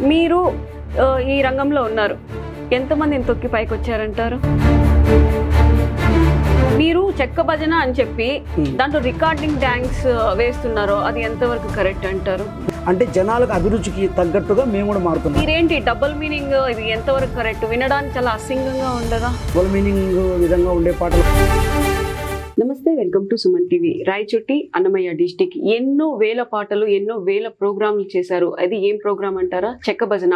మీరు ఈ రంగంలో ఉన్నారు. ఎంతమందిని తొక్కి పైకి వచ్చారంటారు? మీరు చెక్క భజన అని చెప్పి. దాంట్లో రికార్డింగ్ డ్యాన్స్ వేస్తున్నారు అది ఎంతవరకు కరెక్ట్ అంటారు? అంటే జనాలకు అభిరుచికి తగ్గట్టుగా మేము కూడా మారుతున్నాం. మీరేంటి డబుల్ మీనింగ్ ఇది ఎంతవరకు కరెక్ట్? వినడానికి చాలా అసింగంగా ఉండదా? డబుల్ మీనింగ్ విధంగా ఉండే పాటలు నమస్తే welcome to Suman TV. Rayachoti Annamayya district. ఎన్నో వేల పాటలు ఎన్నో వేల ప్రోగ్రాంలు చేశారు. అది ఏం ప్రోగ్రామ్ అంటారా? చెక్క భజన.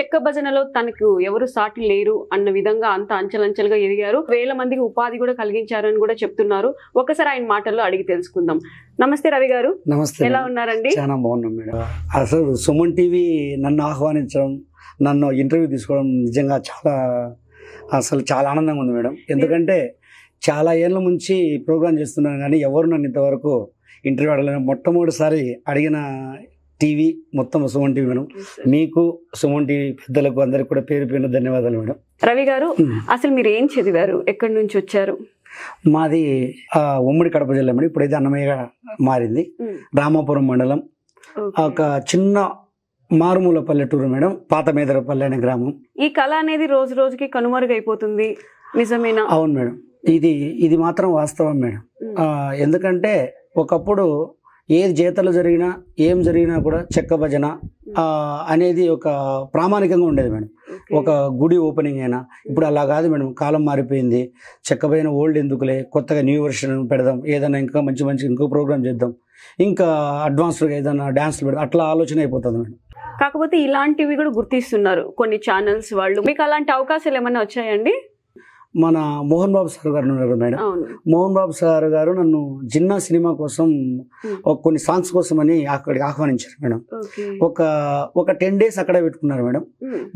చెక్క భజనలో తనకు ఎవరు సాటి లేరు అన్న విధంగా అంత అంచెలంచెలుగా ఎదిగారు. వేల మందికి ఉపాధి కూడా కలిగించారని కూడా చెప్తున్నారు. ఒకసారి ఆయన మాటల్లో అడిగి తెలుసుకుందాం. నమస్తే రవి గారు. నమస్తే ఎలా. ఉన్నారండి? చాలా బాగున్నాం మేడం. అసలు సుమన్ టీవీ నన్ను ఆహ్వానించడం నన్ను ఇంటర్వ్యూ తీసుకోవడం నిజంగా చాలా అసలు చాలా ఆనందంగా ఉంది మేడం. ఎందుకంటే చాలా ఏళ్ళ నుంచి ప్రోగ్రామ్ చేస్తున్నాను కానీ ఎవరు నన్ను ఇంతవరకు ఇంటర్వ్యూ అడగలేదు. మొట్టమొదటిసారి అడిగిన టీవీ మొత్తం సుమన్ టీవీ మేడం. మీకు సుమన్ టీవీ పెద్దలకు అందరికి కూడా పేరు పేరు ధన్యవాదాలు మేడం. రవి గారు అసలు మీరు ఏం చదివారు? ఎక్కడి నుంచి వచ్చారు? మాది ఉమ్మడి కడప జిల్లా మేడం. ఇప్పుడైతే అన్నమయ్యగా మారింది. రామాపురం మండలం. ఒక చిన్న మారుమూల పల్లెటూరు మేడం. పాత మేదరపల్లి అనే గ్రామం. ఈ కళ అనేది రోజు రోజుకి కనుమరుగైపోతుంది. నిజమేనా? అవును మేడం. ఇది ఇది మాత్రం వాస్తవం మేడం. ఎందుకంటే ఒకప్పుడు ఏది జీతలు జరిగినా ఏం జరిగినా కూడా చెక్క భజన అనేది ఒక ప్రామాణికంగా ఉండేది మేడం. ఒక గుడి ఓపెనింగ్ అయినా ఇప్పుడు అలా కాదు మేడం. కాలం మారిపోయింది. చెక్కబోయిన ఓల్డ్ ఎందుకులే? కొత్తగా న్యూ వర్షన్ పెడదాం. ఏదైనా ఇంకా మంచి మంచి ఇంకో ప్రోగ్రామ్ చేద్దాం. ఇంకా అడ్వాన్స్డ్గా ఏదైనా డ్యాన్స్లు పెడదాం. అట్లా ఆలోచన అయిపోతుంది మేడం. కాకపోతే ఇలాంటివి కూడా గుర్తిస్తున్నారు కొన్ని ఛానల్స్ వాళ్ళు. మీకు అలాంటి అవకాశాలు ఏమైనా వచ్చాయండి? మన మోహన్ బాబు సార్ గారు ఉన్నారు మేడం. మోహన్ బాబు సార్ గారు నన్ను జిన్నా సినిమా కోసం కొన్ని సాంగ్స్ కోసం అని అక్కడికి ఆహ్వానించారు మేడం. ఒక ఒక టెన్ డేస్ అక్కడే పెట్టుకున్నారు మేడం.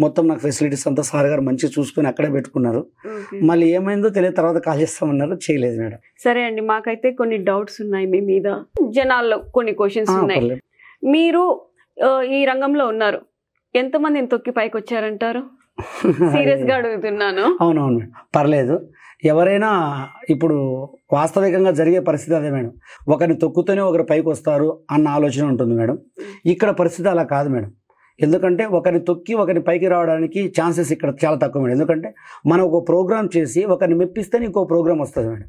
మొత్తం నాకు ఫెసిలిటీస్ అంతా సార్ గారు మంచిగా చూసుకొని అక్కడే పెట్టుకున్నారు. మళ్ళీ ఏమైందో తెలియదు తర్వాత కాల్ చేస్తామన్నారు చేయలేదు మేడం. సరే అండి మాకైతే కొన్ని డౌట్స్ ఉన్నాయి మీ మీద. జనాల్లో కొన్ని క్వశ్చన్స్ ఉన్నాయి. మీరు ఈ రంగంలో ఉన్నారు. ఎంతమందిని తొక్కి పైకి వచ్చారంటారు సీరియస్గా అడుగుతున్నాను. అవునవును మేడం. పర్లేదు. ఎవరైనా ఇప్పుడు వాస్తవికంగా జరిగే పరిస్థితి అదే మేడం. ఒకరిని తొక్కుతూనే ఒకరు పైకి వస్తారు అన్న ఆలోచన ఉంటుంది మేడం. ఇక్కడ పరిస్థితి అలా కాదు మేడం. ఎందుకంటే ఒకరిని తొక్కి ఒకరిని పైకి రావడానికి ఛాన్సెస్ ఇక్కడ చాలా తక్కువ మేడం. ఎందుకంటే మనం ఒక ప్రోగ్రామ్ చేసి ఒకరిని మెప్పిస్తేనే ఇంకో ప్రోగ్రామ్ వస్తుంది మేడం.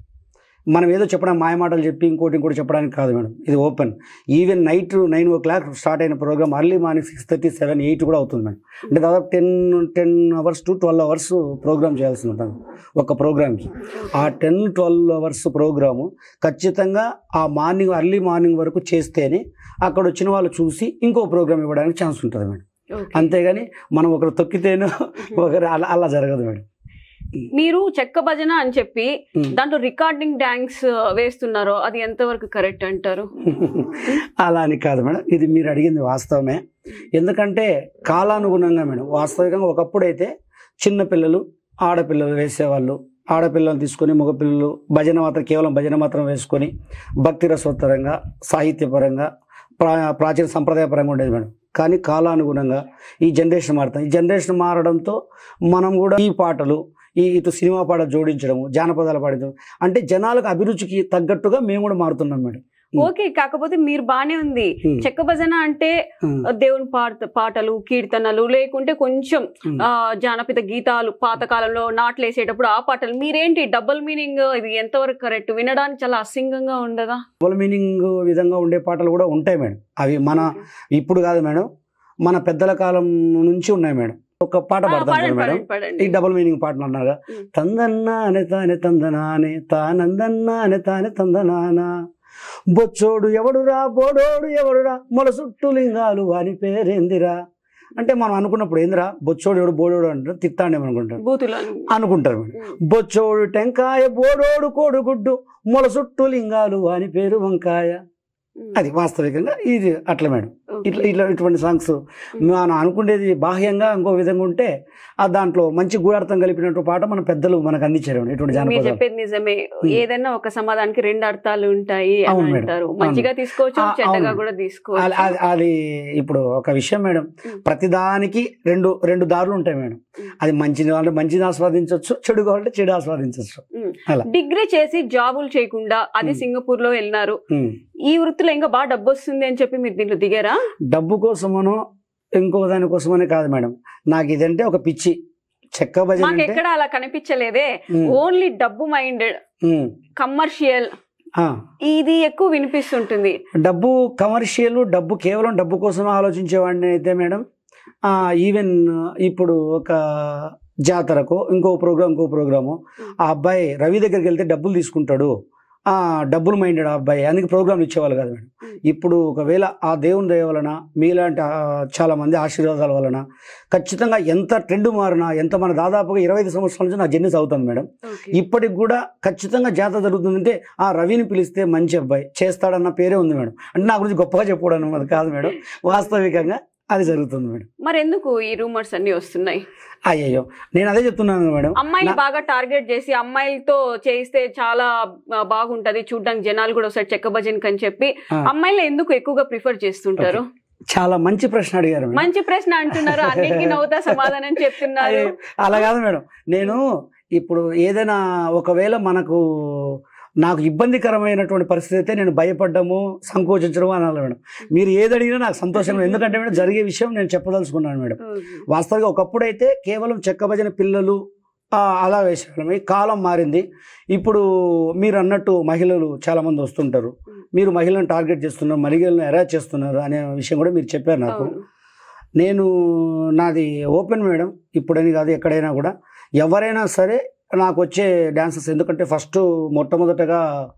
మనం ఏదో చెప్పడం మాయ మాటలు చెప్పి ఇంకోటి ఇంకోటి చెప్పడానికి కాదు మేడం. ఇది open. Even night nine o'clock start అయిన programme early morning six thirty seven eight కూడా అవుతుంది మేడం. అంటే దాదాపు ten ten hours to twelve hours programme చేయాల్సి ఉంటుంది. ఒక ప్రోగ్రామ్కి ఆ టెన్ ట్వెల్వ్ అవర్స్ ప్రోగ్రాము ఖచ్చితంగా ఆ మార్నింగ్ అర్లీ మార్నింగ్ వరకు చేస్తేనే అక్కడ వచ్చిన వాళ్ళు చూసి ఇంకో ప్రోగ్రామ్ ఇవ్వడానికి ఛాన్స్ ఉంటుంది మేడం. అంతేగాని మనం ఒకరు తొక్కితేనో ఒకరు అలా అలా జరగదు మేడం. మీరు చెక్క భజన అని చెప్పి. దాంట్లో రికార్డింగ్ డ్యాన్స్ వేస్తున్నారు అది ఎంతవరకు కరెక్ట్ అంటారు? అలా అని కాదు మేడం. ఇది మీరు అడిగింది వాస్తవమే. ఎందుకంటే కాలానుగుణంగా మేడం వాస్తవికంగా ఒకప్పుడు అయితే చిన్న పిల్లలు ఆడపిల్లలు వేసేవాళ్ళు. ఆడపిల్లలు తీసుకొని మగపిల్లలు భజన మాత్రం కేవలం భజన మాత్రం వేసుకొని భక్తి రసోత్తరంగా సాహిత్యపరంగా ప్రా ప్రాచీన సంప్రదాయపరంగా ఉండేది మేడం. కానీ కాలానుగుణంగా ఈ జనరేషన్ మారుతాం ఈ జనరేషన్ మారడంతో మనం కూడా ఈ పాటలు ఈ ఇటు సినిమా పాట జోడించడము జానపదాల పాడించడం అంటే జనాలకు అభిరుచికి తగ్గట్టుగా మేము కూడా మారుతున్నాం మేడం. ఓకే కాకపోతే మీరు బానే ఉంది. చెక్క భజన అంటే. దేవుని పాట పాటలు కీర్తనలు లేకుంటే కొంచెం జానపద గీతాలు పాతకాలంలో నాట్లు వేసేటప్పుడు ఆ పాటలు మీరేంటి? డబుల్ మీనింగ్ ఇది ఎంతవరకు కరెక్ట్? వినడానికి చాలా అసింగంగా ఉండదా? డబుల్ మీనింగ్ విధంగా ఉండే పాటలు కూడా ఉంటాయి మేడం. అవి మన ఇప్పుడు కాదు మేడం. మన పెద్దల కాలం నుంచి ఉన్నాయి మేడం. ఒక పాట పడతాను మేడం. ఈ డబుల్ మీనింగ్ పాటలు అన్నారుగా. తందన్నా అనే తానే తందనానే తానందన్నా అనే తానే తందనానా బొచ్చోడు ఎవడురా బోడోడు ఎవడురా మొల చుట్టూ లింగాలు వాని పేరేందిరా. అంటే మనం అనుకున్నప్పుడు ఏందిరా బొచ్చోడు ఎవడు బోడోడు అంటారు తిట్టాడేమో అనుకుంటారు. అనుకుంటారు మేడం. బొచ్చోడు టెంకాయ బోడోడు కోడుగుడ్డు మొల చుట్టూ లింగాలు వాని పేరు వంకాయ. అది వాస్తవికంగా ఇది అట్లా మేడం. ఇట్లా ఇట్లా ఇటువంటి సాంగ్స్ మనం అనుకునేది బాహ్యంగా ఇంకో విధంగా ఉంటే ఆ దాంట్లో మంచి గూఢార్థం కలిపినట్టు పాట మన పెద్దలు మనకు అందించారు. ఇటువంటి జానపదాలు చెప్పేది నిజమే ఏదైనా ఒక సమాధానానికి రెండు అర్థాలు ఉంటాయి అని. అంటారు. మంచిగా తీసుకోవచ్చు చెడ్డగా. కూడా అది- తీసుకోవచ్చు అది- ఇప్పుడు ఒక విషయం మేడం. ప్రతిదానికి రెండు రెండు దారులు ఉంటాయి మేడం. అది మంచి కావాలంటే మంచిని ఆస్వాదించవచ్చు చెడు కావాలంటే చెడు ఆస్వాదించవచ్చు. డిగ్రీ చేసి జాబులు చేయకుండా అది. సింగపూర్లో వెళ్ళినారు. ఈ వృత్తిలో ఇంకా బాగా డబ్బు వస్తుంది అని చెప్పి మీరు దీంట్లో దిగారా? డబ్బు కోసమనో ఇంకో దానికోసమనే కాదు మేడం. నాకు ఇదంటే ఒక పిచ్చి. చెక్క భజన ఎక్కడ అలా కనిపించలేదే. ఓన్లీ డబ్బు మైండెడ్ కమర్షియల్. ఇది ఎక్కువ వినిపిస్తుంటుంది. డబ్బు కమర్షియల్ డబ్బు కేవలం డబ్బు కోసం ఆలోచించేవాడిని అయితే మేడం. ఈవెన్ ఇప్పుడు ఒక జాతరకు ఇంకో ప్రోగ్రామ్ ఇంకో ప్రోగ్రాము ఆ అబ్బాయి రవి దగ్గరికి వెళ్తే డబ్బులు తీసుకుంటాడు. డబ్బులు మైండెడ్ ఆ అబ్బాయి. అందుకే ప్రోగ్రాంలు ఇచ్చేవాళ్ళు కాదు మేడం. ఇప్పుడు ఒకవేళ ఆ దేవుని దయ వలన మీలాంటి ఆ, చాలా మంది ఆశీర్వాదాల వలన ఖచ్చితంగా ఎంత ట్రెండ్ మారినా ఎంత మన దాదాపుగా ఇరవై ఐదు సంవత్సరాల నుంచి నా జర్నీస్ అవుతుంది మేడం. ఇప్పటికి కూడా ఖచ్చితంగా జాతర జరుగుతుందంటే ఆ రవిని పిలిస్తే మంచి అబ్బాయి. చేస్తాడన్న పేరే ఉంది మేడం. అంటే నా గురించి గొప్పగా చెప్పుకోవడం అది కాదు మేడం. వాస్తవికంగా అది జరుగుతుంది మేడం. మరి ఎందుకు ఈ రూమర్స్ అన్ని వస్తున్నాయి? అయ్యయ్యో నేను అదే చెప్తున్నాను మేడం. అమ్మాయిని బాగా టార్గెట్ చేసి అమ్మాయిలతో చేయిస్తే చాలా బాగుంటది చూడ్డానికి జనాలు కూడా ఒకసారి చెక్క భజన్ అని చెప్పి. అమ్మాయిలు ఎందుకు ఎక్కువగా ప్రిఫర్ చేస్తుంటారు? చాలా మంచి ప్రశ్న అడిగారు మంచి ప్రశ్న అంటున్నారు అన్నిటికీ నవ్వుతా సమాధానం చెప్తున్నారు. అయ్యో, అలా కాదు మేడం. నేను ఇప్పుడు ఏదైనా ఒకవేళ మనకు నాకు ఇబ్బందికరమైనటువంటి పరిస్థితి అయితే నేను భయపడ్డము సంకోచించడం అనాలి మేడం. మీరు ఏది అడిగినా నాకు సంతోషం ఎందుకంటే మేడం జరిగే విషయం నేను చెప్పదలుచుకున్నాను మేడం. వాస్తవంగా ఒకప్పుడు అయితే కేవలం చెక్క భజన పిల్లలు అలా వేసేవాళ్ళం. ఈ కాలం మారింది. ఇప్పుడు మీరు అన్నట్టు మహిళలు చాలామంది వస్తుంటారు. మీరు మహిళలను టార్గెట్ చేస్తున్నారు మహిళలను ఎరా చేస్తున్నారు అనే విషయం కూడా మీరు చెప్పారు నాకు. నేను నాది ఓపెన్ మేడం. ఇప్పుడని కాదు ఎక్కడైనా కూడా. ఎవరైనా సరే నాకు వచ్చే డాన్సర్స్ ఎందుకంటే ఫస్ట్ మొట్టమొదటగా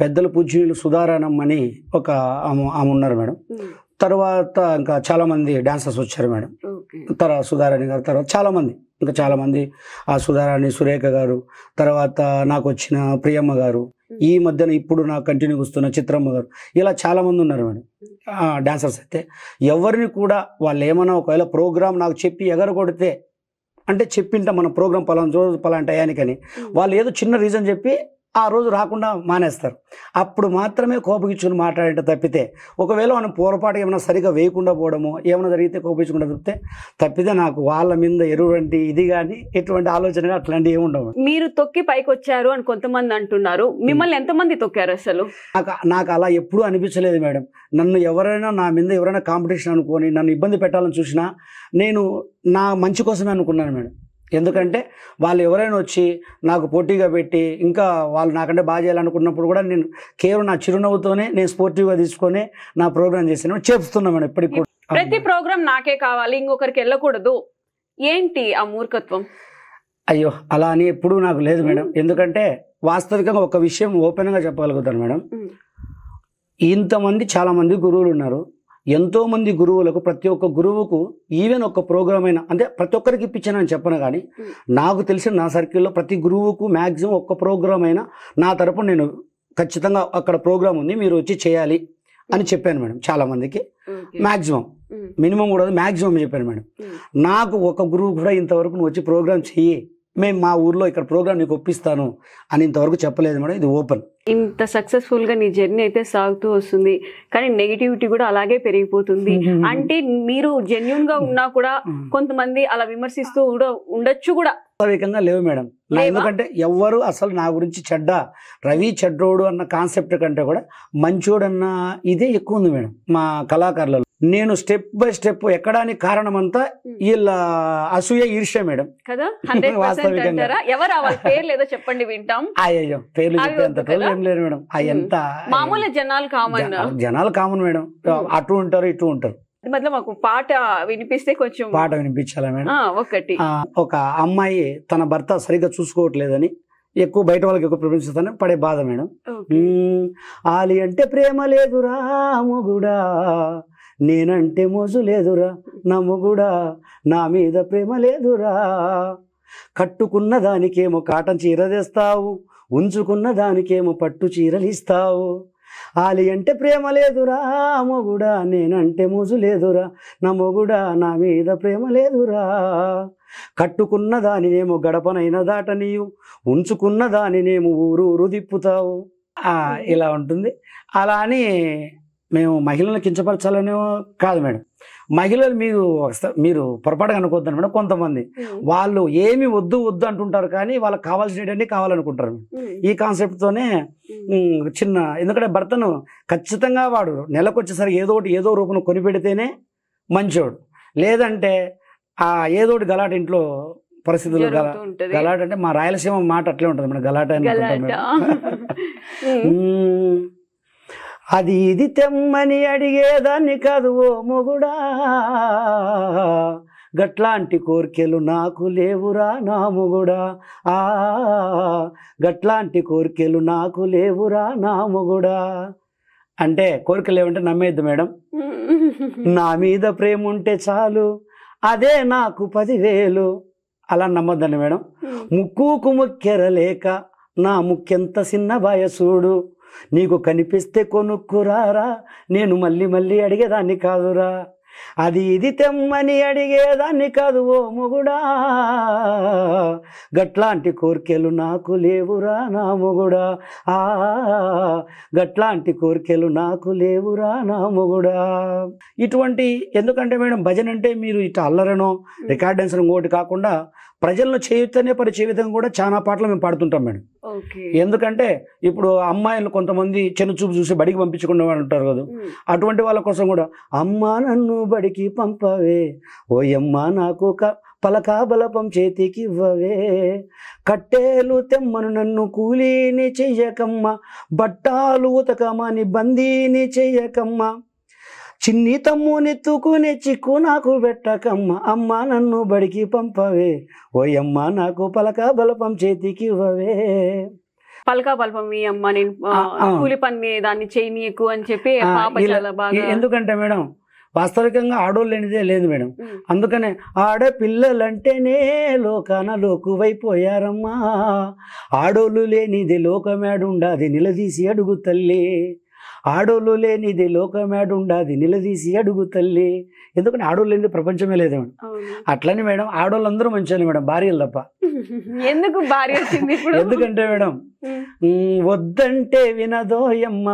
పెద్దలు పూజ్యులు సుధారాణమ్మని ఒక ఆమె ఆమె ఉన్నారు మేడం. తర్వాత ఇంకా చాలామంది డాన్సర్స్ వచ్చారు మేడం. తర్వాత సుధారాణి గారు తర్వాత చాలామంది ఇంకా చాలామంది. ఆ సుధారాణి సురేఖ గారు తర్వాత నాకు వచ్చిన ప్రియమ్మ గారు ఈ మధ్యన ఇప్పుడు నాకు కంటిన్యూ వస్తున్న చిత్రమ్మ గారు ఇలా చాలామంది ఉన్నారు మేడం. డాన్సర్స్ అయితే ఎవరిని కూడా వాళ్ళు ఏమైనా ఒకవేళ ప్రోగ్రామ్ నాకు చెప్పి ఎగరగొడితే అంటే చెప్పింట మన ప్రోగ్రామ్ పలానా రోజు పలానా టయానికని. వాళ్ళు ఏదో చిన్న రీజన్ చెప్పి ఆ రోజు రాకుండా మానేస్తారు. అప్పుడు మాత్రమే కోపగించుకుని మాట్లాడేట తప్పితే ఒకవేళ మనం పొరపాటు ఏమైనా సరిగా వేయకుండా పోవడము ఏమైనా జరిగితే కోపించకుండా తప్పితే తప్పితే నాకు వాళ్ళ మీద ఎటువంటి ఇది కానీ ఎటువంటి ఆలోచన అట్లాంటివి ఏమి ఉండవు. మీరు తొక్కి పైకి వచ్చారు అని కొంతమంది అంటున్నారు. మిమ్మల్ని ఎంతమంది తొక్కారు అసలు? నాకు నాకు అలా ఎప్పుడూ అనిపించలేదు మేడం. నన్ను ఎవరైనా నా మీద ఎవరైనా కాంపిటీషన్ అనుకొని నన్ను ఇబ్బంది పెట్టాలని చూసినా నేను నా మంచి కోసమే అనుకున్నాను మేడం. ఎందుకంటే వాళ్ళు ఎవరైనా వచ్చి నాకు పోటీగా పెట్టి ఇంకా వాళ్ళు నాకంటే బాగా చేయాలనుకున్నప్పుడు కూడా నేను కేవలం నా చిరునవ్వుతోనే నేను స్పోర్టివ్గా తీసుకొని నా ప్రోగ్రామ్ చేసాను చేస్తున్నా మేడం ఇప్పటికి కూడా. ప్రతి ప్రోగ్రామ్ నాకే కావాలి ఇంకొకరికి వెళ్ళకూడదు. ఏంటి ఆ మూర్ఖత్వం? అయ్యో అలా అని ఎప్పుడూ నాకు లేదు మేడం. ఎందుకంటే వాస్తవికంగా ఒక విషయం ఓపెన్గా చెప్పగలుగుతాను మేడం. ఇంతమంది చాలామంది గురువులు ఉన్నారు. ఎంతో మంది గురువులకు ప్రతి ఒక్క గురువుకు ఈవెన్ ఒక ప్రోగ్రామ్ అయినా అంటే ప్రతి ఒక్కరికి ఇప్పించానని చెప్పను కానీ. నాకు తెలిసిన నా సర్కిల్లో ప్రతి గురువుకు మ్యాక్సిమం ఒక్క ప్రోగ్రామ్ అయినా నా తరపున నేను ఖచ్చితంగా అక్కడ ప్రోగ్రామ్ ఉంది మీరు వచ్చి చేయాలి అని చెప్పాను మేడం చాలా మందికి ఓకే. మ్యాక్సిమం మినిమం కూడా మ్యాక్సిమం చెప్పాను మేడం. నాకు ఒక గురువు కూడా ఇంతవరకు నువ్వు వచ్చి ప్రోగ్రామ్ చెయ్యి మేము మా ఊర్లో ఇక్కడ ప్రోగ్రామ్ నీకు ఒప్పిస్తాను అని ఇంతవరకు చెప్పలేదు మేడం. ఇది ఓపెన్. ఇంత సక్సెస్ఫుల్గా నీ జర్నీ అయితే సాగుతూ వస్తుంది. కానీ నెగిటివిటీ కూడా అలాగే పెరిగిపోతుంది. అంటే మీరు జెన్యున్గా ఉన్నా కూడా కొంతమంది అలా విమర్శిస్తూ కూడా ఉండొచ్చు కూడా. వాస్తవికంగా లేవు మేడం? ఎందుకంటే ఎవ్వరు అసలు నా గురించి చెడ్డ రవి చెడ్డోడు అన్న కాన్సెప్ట్ కంటే కూడా మంచోడు అన్న ఇదే ఎక్కువ ఉంది మేడం మా కళాకారులలో. నేను స్టెప్ బై స్టెప్ ఎక్కడానికి కారణం అంతా వీళ్ళ అసూయ ఈర్ష్య మేడం. కదా? ఎవరు చెప్పండి వింటాం. అయ్యో పేర్లు చెప్పేంత? ఏం లేదు మేడం. మామూలు జనాలు కామన్. జన- జనాలు కామన్ మేడం. అటు ఉంటారు ఇటు ఉంటారు. మాకు పాట వినిపిస్తే కొంచెం పాట వినిపించాలా మేడం? ఒకటి ఒక అమ్మాయి తన భర్త సరిగ్గా చూసుకోవట్లేదని ఎక్కువ బయట వాళ్ళకి ఎక్కువ ఇస్తానని పడే బాధ మేడం. ఆలి అంటే ప్రేమ లేదురా మొగుడా. నేనంటే మోజు లేదురా నా మొగుడా నా మీద ప్రేమ లేదురా. కట్టుకున్న దానికేమో కాటన్ చీర తెస్తావు ఉంచుకున్న దానికేమో పట్టు చీరలు ఇస్తావు. ఆలి అంటే ప్రేమ లేదురా మొగుడా నేనంటే మోజు లేదురా నా మొగుడా నా మీద ప్రేమ లేదురా. కట్టుకున్న దానినేమో గడపనైన దాటనీయు ఉంచుకున్న దానినేమో ఊరు ఊరు దిప్పుతావు ఇలా ఉంటుంది. అలా అని మేము మహిళలను కించపరచాలనే కాదు మేడం. మహిళలు మీరు మీరు పొరపాటుగా అనుకోవద్దు మేడం కొంతమంది. వాళ్ళు ఏమి వద్దు వద్దు అంటుంటారు కానీ వాళ్ళకి కావాల్సినవన్నీ కావాలనుకుంటారు మేడం. ఈ కాన్సెప్ట్తోనే చిన్న ఎందుకంటే భర్తను ఖచ్చితంగా వాడు నెలకు వచ్చేసరికి ఏదో ఒకటి ఏదో రూపంలో కొనిపెడితేనే మంచోడు. లేదంటే ఆ ఏదో ఒకటి గలాట ఇంట్లో పరిస్థితులు గలాట అంటే మా రాయలసీమ మాట అట్లే ఉంటుంది మన గలాట అని అది ఇది తెమ్మని అడిగేదాన్ని కాదు ఓ మొగుడా. గట్లాంటి కోరికలు నాకు లేవురా నా మొగుడా. ఆ గట్లాంటి కోరికలు నాకు లేవురా నా మొగుడా. అంటే కోరికలు లేవంటే నమ్మేద్దు మేడం. నా మీద ప్రేమ ఉంటే చాలు అదే నాకు పదివేలు. అలా నమ్మొద్దండి మేడం. ముక్కుకు ముక్కెరలేక నా ముక్కెంత చిన్న వయసూడు. నీకు కనిపిస్తే కొనుక్కురారా? నేను మళ్ళీ మళ్ళీ అడిగేదాన్ని కాదురా. అది ఇది తెమ్మని అడిగేదాన్ని కాదు ఓ మొగుడా. గట్లాంటి కోరికలు నాకు లేవురా నా మొగుడా. ఆ గట్లాంటి కోరికలు నాకు లేవురా నా మొగుడా. ఇటువంటి ఎందుకంటే మేడం భజన అంటే మీరు ఇట్లా అల్లరనో రికార్డ్ డాన్స్ ఇంకోటి కాకుండా ప్రజలను చైతన్య పరిచే విధంగా కూడా చాలా పాటలు మేము పాడుతుంటాం మేడం. ఎందుకంటే ఇప్పుడు అమ్మాయిలు కొంతమంది చిన్న చూపు చూసి బడికి పంపించకుండా వాళ్ళు ఉంటారు కదా. అటువంటి వాళ్ళ కోసం కూడా అమ్మ నన్ను బడికి పంపవే ఓయమ్మ నాకు పలకా బలపం చేతికి ఇవ్వవే కట్టేలు తెమ్మను నన్ను కూలీని చెయ్యకమ్మ బట్టాలు ఉతకమని బందీని చెయ్యకమ్మ. చిన్ని తమ్మునెత్తుకునే చిక్కు నాకు పెట్టకమ్మ అమ్మ నన్ను బడికి పంపవే. ఓయమ్మ నాకు పలకా బలపం చేతికి ఇవ్వవే పలకా పలపం మీ అమ్మ నేను. కూలి పని దాన్ని చేయనీయకు అని చెప్పి పాప చాలా బాగా ఎందుకంటే మేడం వాస్తవికంగా ఆడోళ్ళు లేనిదే లేదు మేడం. అందుకనే ఆడపిల్లలంటేనే లోకాన లోకువైపోయారమ్మా. ఆడోళ్ళు లేనిది లోకమేడుండాది నిలదీసి అడుగు తల్లి. ఆడోళ్ళు లేనిది లోకమేడుండాది నిలదీసి అడుగు తల్లి. ఎందుకంటే ఆడోళ్ళు లేనిది ప్రపంచమే లేదు మేడం. అట్లని మేడం ఆడోళ్ళందరూ మంచిగా మేడం భార్యలు తప్ప. ఎందుకు భార్య ఎందుకంటే మేడం వద్దంటే వినదోయమ్మ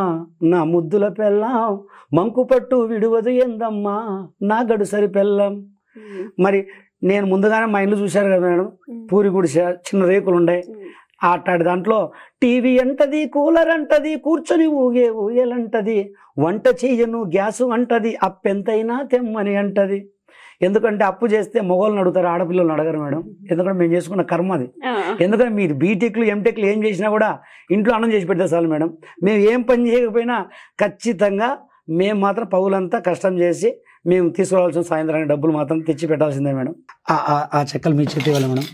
నా ముద్దుల పెళ్ళాం మంకు పట్టు విడువదు ఎందమ్మా నా గడుసరి పెళ్ళం. మరి నేను ముందుగానే మా ఇల్లు చూశారు కదా మేడం. పూరి గుడిసె చిన్న రేకులు ఉండే అట్లాంటి దాంట్లో టీవీ అంటది కూలర్ అంటది కూర్చొని ఊగే ఊయలంటది వంట చెయ్యను గ్యాసు అంటది అప్పెంతైనా తెమ్మని అంటది. ఎందుకంటే అప్పు చేస్తే మొగోళ్ళని అడుగుతారు ఆడపిల్లల్ని అడగరు మేడం. ఎందుకంటే మేము చేసుకున్న కర్మ అది. ఎందుకంటే మీరు బీటెక్లు ఎంటెక్లు ఏం చేసినా కూడా ఇంట్లో అన్నం చేసి పెడితే చాలు మేడం. మేము ఏం పని చేయకపోయినా ఖచ్చితంగా మేము మాత్రం పౌలంతా కష్టం చేసి మేము తీసుకురావాల్సిన సాయంత్రానికి డబ్బులు మాత్రం తెచ్చి పెట్టాల్సిందే మేడం. ఆ- ఆ- ఆ చెక్కలు మీ చేతి వల్ల మేడం.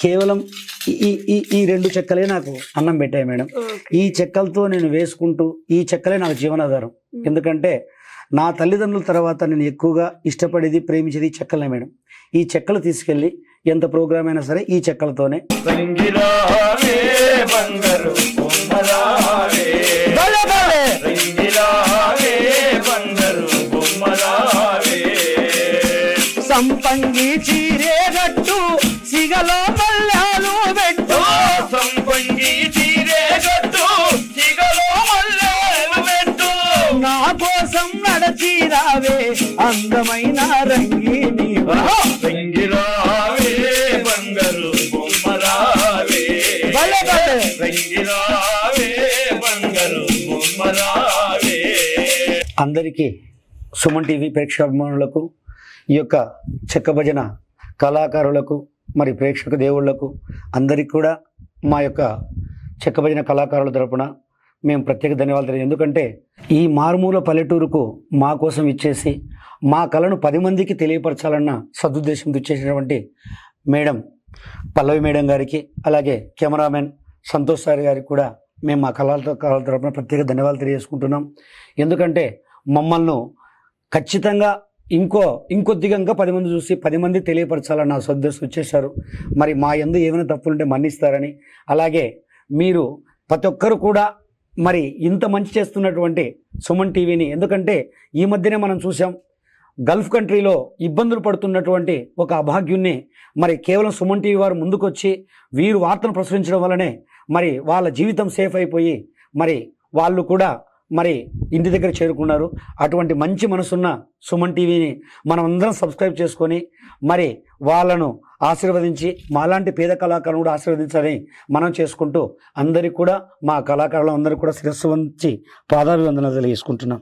కేవలం ఈ- ఈ ఈ రెండు చెక్కలే నాకు అన్నం పెట్టాయి మేడం. ఈ చెక్కలతో నేను వేసుకుంటూ ఈ చెక్కలే నాకు జీవనాధారం. ఎందుకంటే నా తల్లిదండ్రుల తర్వాత నేను ఎక్కువగా ఇష్టపడేది ప్రేమించేది ఈ చెక్కలే మేడం. ఈ చెక్కలు తీసుకెళ్ళి ఎంత ప్రోగ్రామ్ అయినా సరే ఈ చెక్కలతోనే. సంపంగి చీరేగట్టు సిగలో మల్లాలు పెట్టు. సంపంగి చీరే గట్టు సిగలో మల్లెలు పెట్టు. నా కోసం నడచి రావే అందమైన రంగిని రంగిలావే బంగారు భలే. రంగిలావే బంగారు బొమ్మలావే అందరికీ సుమన్ టీవీ ప్రేక్షకాభిమానులకు ఈ యొక్క చెక్క భజన కళాకారులకు మరి ప్రేక్షక దేవుళ్ళకు అందరికీ కూడా మా యొక్క చెక్క భజన కళాకారుల తరపున మేము ప్రత్యేక ధన్యవాదాలు తెలియదు ఎందుకంటే ఈ మారుమూల పల్లెటూరుకు మా కోసం ఇచ్చేసి మా కళను పది మందికి తెలియపరచాలన్న సదుద్దేశంతో ఇచ్చేసినటువంటి మేడం పల్లవి మేడం గారికి అలాగే కెమెరామెన్ సంతోష్ సార్ గారికి కూడా మేము మా కళలతో కళల తరపున ప్రత్యేక ధన్యవాదాలు తెలియజేసుకుంటున్నాం. ఎందుకంటే మమ్మల్ని ఖచ్చితంగా ఇంకో ఇంకొద్దిగా ఇంకా పది మంది చూసి పది మంది తెలియపరచాలని నా సద్దేశం వచ్చేసారు మరి మా ఎందు ఏమైనా తప్పులుంటే మన్నిస్తారని. అలాగే మీరు ప్రతి ఒక్కరు కూడా మరి ఇంత మంచి చేస్తున్నటువంటి సుమన్ టీవీని ఎందుకంటే ఈ మధ్యనే మనం చూసాం గల్ఫ్ కంట్రీలో ఇబ్బందులు పడుతున్నటువంటి ఒక అభాగ్యుణ్ణి. మరి కేవలం సుమన్ టీవీ వారు ముందుకొచ్చి వీరు వార్తను ప్రచురించడం వల్లనే మరి వాళ్ళ జీవితం సేఫ్ అయిపోయి మరి వాళ్ళు కూడా మరి ఇంటి దగ్గర చేరుకున్నారు. అటువంటి మంచి మనసున్న సుమన్ టీవీని మనం అందరం సబ్స్క్రైబ్ చేసుకొని మరి వాళ్ళను ఆశీర్వదించి మాలాంటి పేద కళాకారులను కూడా ఆశీర్వదించాలని మనం చేసుకుంటూ అందరికీ కూడా మా కళాకారులు అందరికీ కూడా శిరస్సు వంచి పాదాభివందన తెలియజేసుకుంటున్నాం.